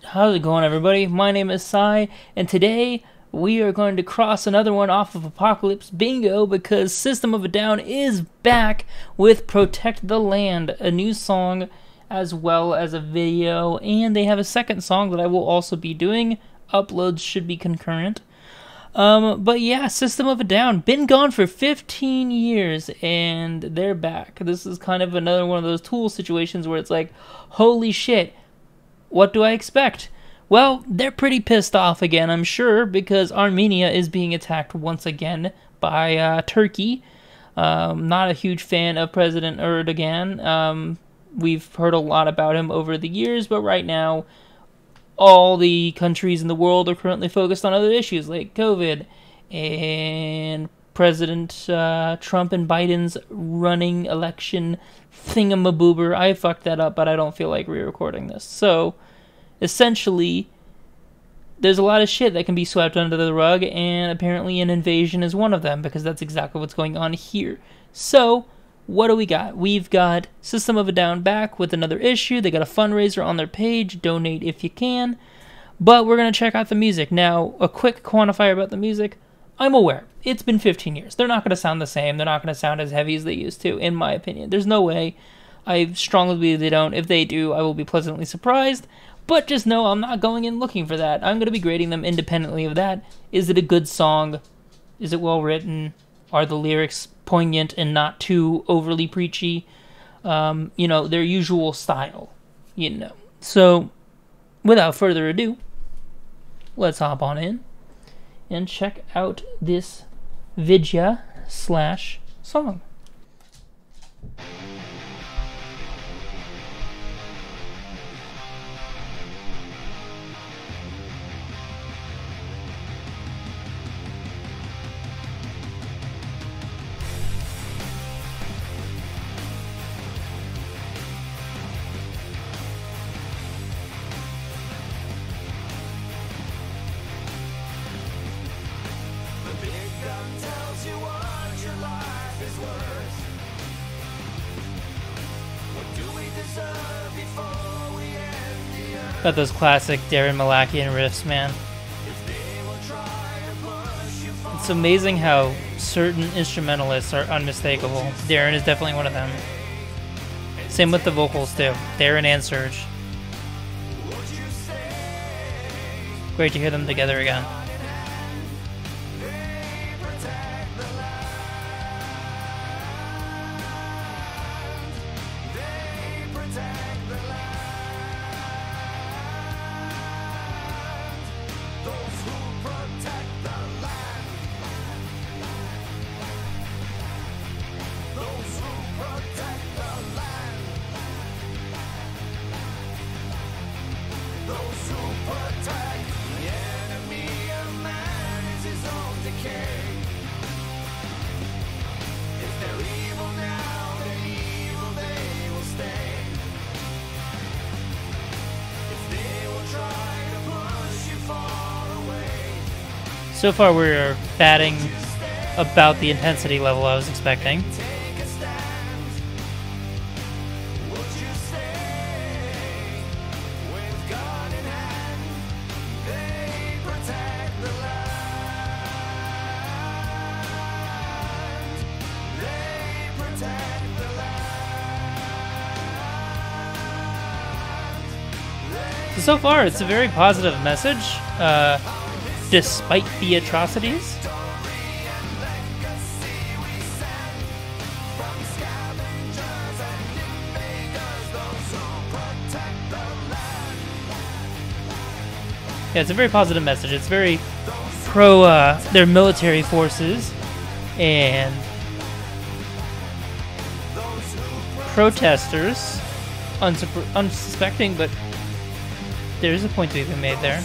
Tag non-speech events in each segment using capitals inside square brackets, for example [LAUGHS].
How's it going, everybody? My name is Sei, and today we are going to cross another one off of Apocalypse Bingo because System of a Down is back with Protect the Land, a new song as well as a video, and they have a second song that I will also be doing. Uploads should be concurrent. Um, but yeah, System of a Down, been gone for 15 years, and they're back. This is kind of another one of those tool situations where it's like, holy shit, what do I expect? Well, they're pretty pissed off again, I'm sure, because Armenia is being attacked once again by uh, Turkey. Um, not a huge fan of President Erdogan. Um, we've heard a lot about him over the years, but right now, all the countries in the world are currently focused on other issues like COVID and President uh, Trump and Biden's running election thingamaboober. I fucked that up, but I don't feel like re recording this. So, essentially, there's a lot of shit that can be swept under the rug, and apparently an invasion is one of them because that's exactly what's going on here. So, what do we got? We've got System of a Down back with another issue. They got a fundraiser on their page. Donate if you can. But we're going to check out the music. Now, a quick quantifier about the music. I'm aware. It's been 15 years. They're not going to sound the same. They're not going to sound as heavy as they used to, in my opinion. There's no way. I strongly believe they don't. If they do, I will be pleasantly surprised. But just know I'm not going in looking for that. I'm going to be grading them independently of that. Is it a good song? Is it well written? Are the lyrics poignant and not too overly preachy? Um, you know, their usual style, you know. So, without further ado, let's hop on in and check out this vidya slash song. Got those classic Daron Malakian riffs, man. It's amazing how certain instrumentalists are unmistakable. Daron is definitely one of them. Same with the vocals too. Daron and say Great to hear them together again. So far, we're batting about the intensity level I was expecting. so far, it's a very positive message, uh, despite the atrocities. Yeah, it's a very positive message. It's very pro uh, their military forces and protesters, unsuspecting, but there is a point to be made there.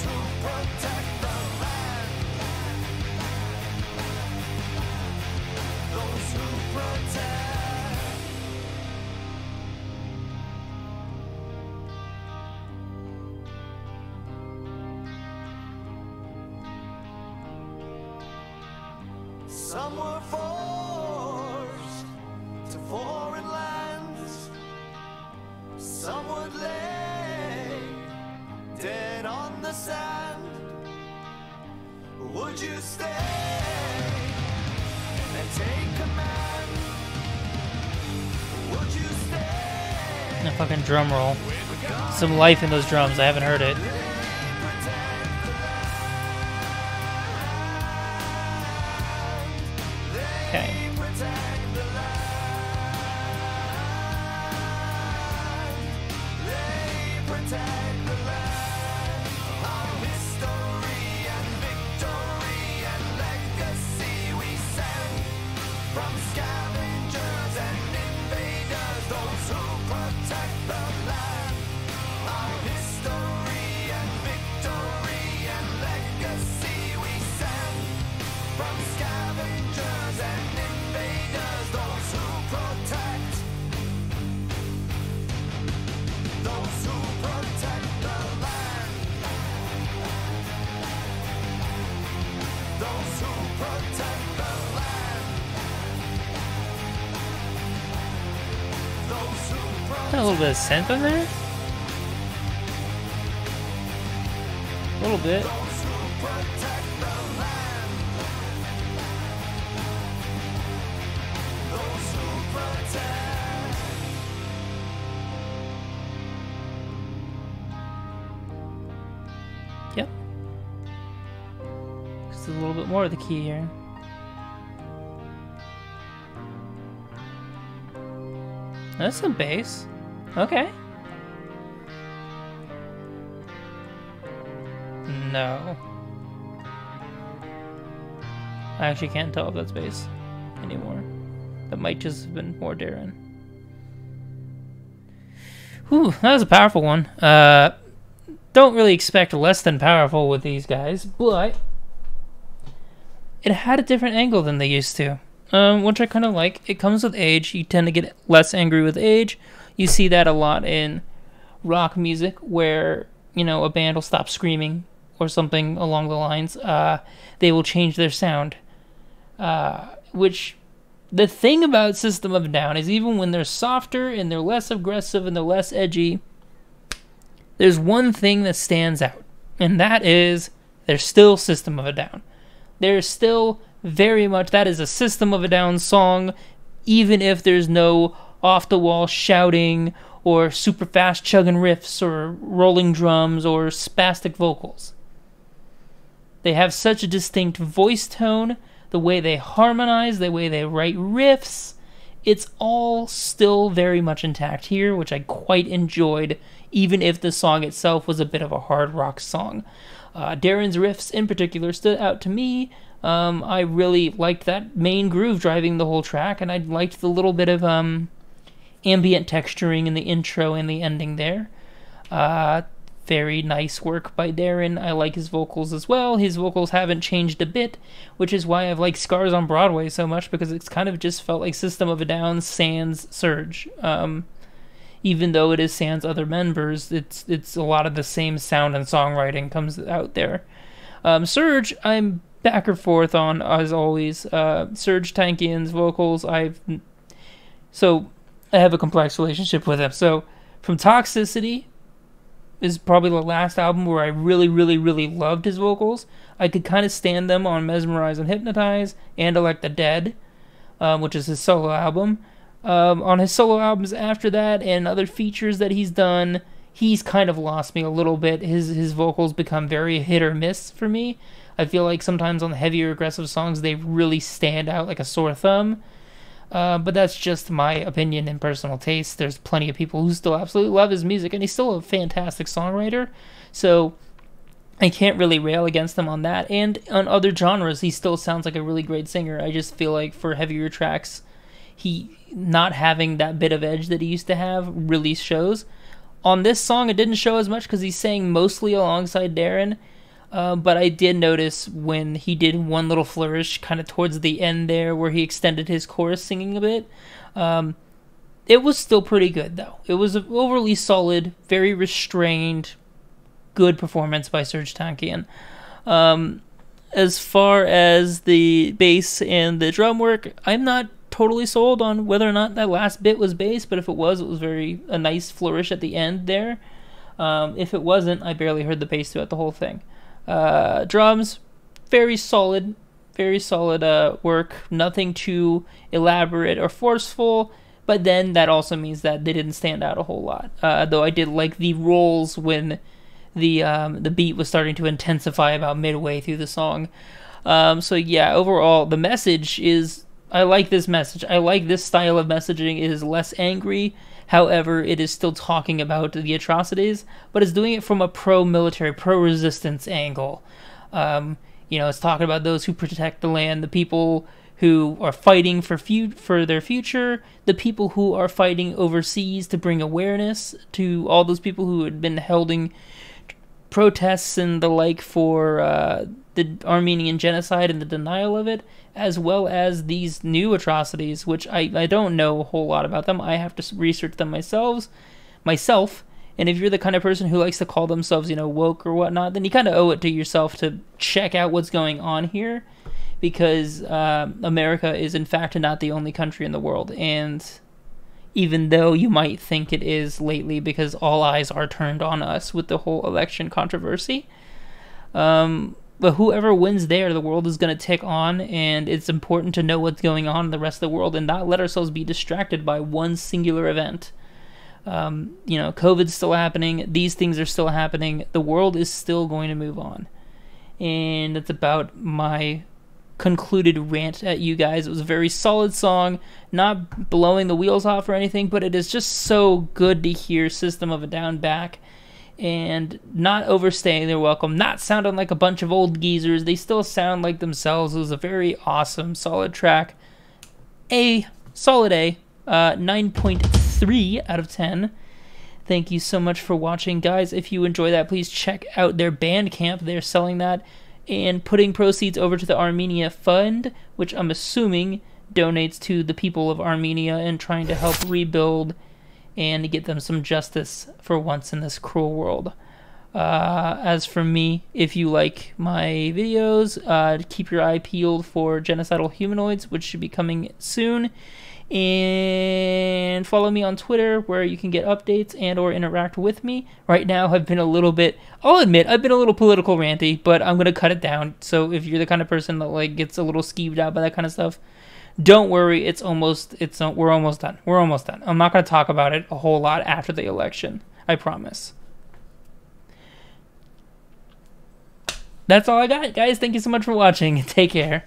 Some were forced to foreign lands. Some would lay dead the sand. Would you stay and take command? Would you stay? A fucking drum roll. Some life in those drums. I haven't heard it. Those who protect the land. Our history and victory and legacy we send from scavengers and invaders, those who protect those who protect the land. Got a little bit of synth in there. A little bit. Yep. Just a little bit more of the key here. That's some bass. Okay. No. I actually can't tell if that's bass anymore. That might just have been more Daron. Whew, that was a powerful one. Uh, don't really expect less than powerful with these guys, but it had a different angle than they used to, um, which I kind of like. It comes with age. You tend to get less angry with age. You see that a lot in rock music, where you know a band will stop screaming or something along the lines. Uh, they will change their sound, uh, which. The thing about System of a Down is even when they're softer and they're less aggressive and they're less edgy, there's one thing that stands out, and that is they're still System of a Down. They're still very much that is a System of a Down song, even if there's no off the wall shouting or super fast chugging riffs or rolling drums or spastic vocals. They have such a distinct voice tone, the way they harmonize, the way they write riffs. It's all still very much intact here, which I quite enjoyed, even if the song itself was a bit of a hard rock song. Uh, Daron's riffs in particular stood out to me. Um, I really liked that main groove driving the whole track, and I liked the little bit of um, ambient texturing in the intro and the ending there. Uh, very nice work by Daron. I like his vocals as well. His vocals haven't changed a bit, which is why I've liked Scars on Broadway so much because it's kind of just felt like System of a Down sans Serj. Um, even though it is sans other members, it's it's a lot of the same sound and songwriting comes out there. Um, Serj, I'm back or forth on as always. Uh, Serj Tankian's vocals, I've so I have a complex relationship with him. So from Toxicity is probably the last album where I really, really, really loved his vocals. I could kind of stand them on Mezmerize and Hypnotize and Elect the Dead, um, which is his solo album. Um, on his solo albums after that and other features that he's done, he's kind of lost me a little bit. His his vocals become very hit or miss for me. I feel like sometimes on the heavier aggressive songs they really stand out like a sore thumb. Uh, but that's just my opinion and personal taste. There's plenty of people who still absolutely love his music, and he's still a fantastic songwriter. So I can't really rail against him on that. And on other genres, he still sounds like a really great singer. I just feel like for heavier tracks, he not having that bit of edge that he used to have really shows. On this song, it didn't show as much because he sang mostly alongside Daron. Uh, but I did notice when he did one little flourish kind of towards the end there where he extended his chorus singing a bit. Um, it was still pretty good though. It was overly solid, very restrained, good performance by Serj Tankian. Um, as far as the bass and the drum work, I'm not totally sold on whether or not that last bit was bass, but if it was, it was very a nice flourish at the end there. Um, if it wasn't, I barely heard the bass throughout the whole thing. Uh, drums, very solid, very solid uh, work. Nothing too elaborate or forceful. But then that also means that they didn't stand out a whole lot. Uh, though I did like the rolls when the um, the beat was starting to intensify about midway through the song. Um, so yeah, overall the message is I like this message. I like this style of messaging. It is less angry. However, it is still talking about the atrocities, but it's doing it from a pro-military, pro-resistance angle. Um, you know, it's talking about those who protect the land, the people who are fighting for fu- for their future, the people who are fighting overseas to bring awareness to all those people who had been holding protests and the like for uh, the Armenian genocide and the denial of it, as well as these new atrocities, which I, I don't know a whole lot about them. I have to research them myself, myself. And if you're the kind of person who likes to call themselves, you know, woke or whatnot, then you kind of owe it to yourself to check out what's going on here, because um America is in fact not the only country in the world, and even though you might think it is lately because all eyes are turned on us with the whole election controversy. Um, but whoever wins there, the world is going to tick on, and it's important to know what's going on in the rest of the world and not let ourselves be distracted by one singular event. Um, you know, COVID's still happening, these things are still happening, the world is still going to move on. And that's about my concluded rant at you guys. It was a very solid song, not blowing the wheels off or anything, but it is just so good to hear System of a Down back and not overstaying their welcome, not sounding like a bunch of old geezers. They still sound like themselves. It was a very awesome, solid track. A solid A, uh, 9.3 out of 10. Thank you so much for watching, guys. If you enjoy that, please check out their Bandcamp. They're selling that and putting proceeds over to the Armenia Fund, which I'm assuming donates to the people of Armenia and trying to help rebuild and get them some justice for once in this cruel world. Uh, as for me, if you like my videos, uh, keep your eye peeled for Genocidal Humanoidz, which should be coming soon. And follow me on Twitter where you can get updates and or interact with me. Right now I've been a little bit I'll admit I've been a little political ranty, but I'm gonna cut it down. So if you're the kind of person that like gets a little skeeved out by that kind of stuff, don't worry, it's almost it's we're almost done. We're almost done. I'm not going to talk about it a whole lot after the election. I promise. That's all I got, guys. Thank you so much for watching. [LAUGHS] Take care.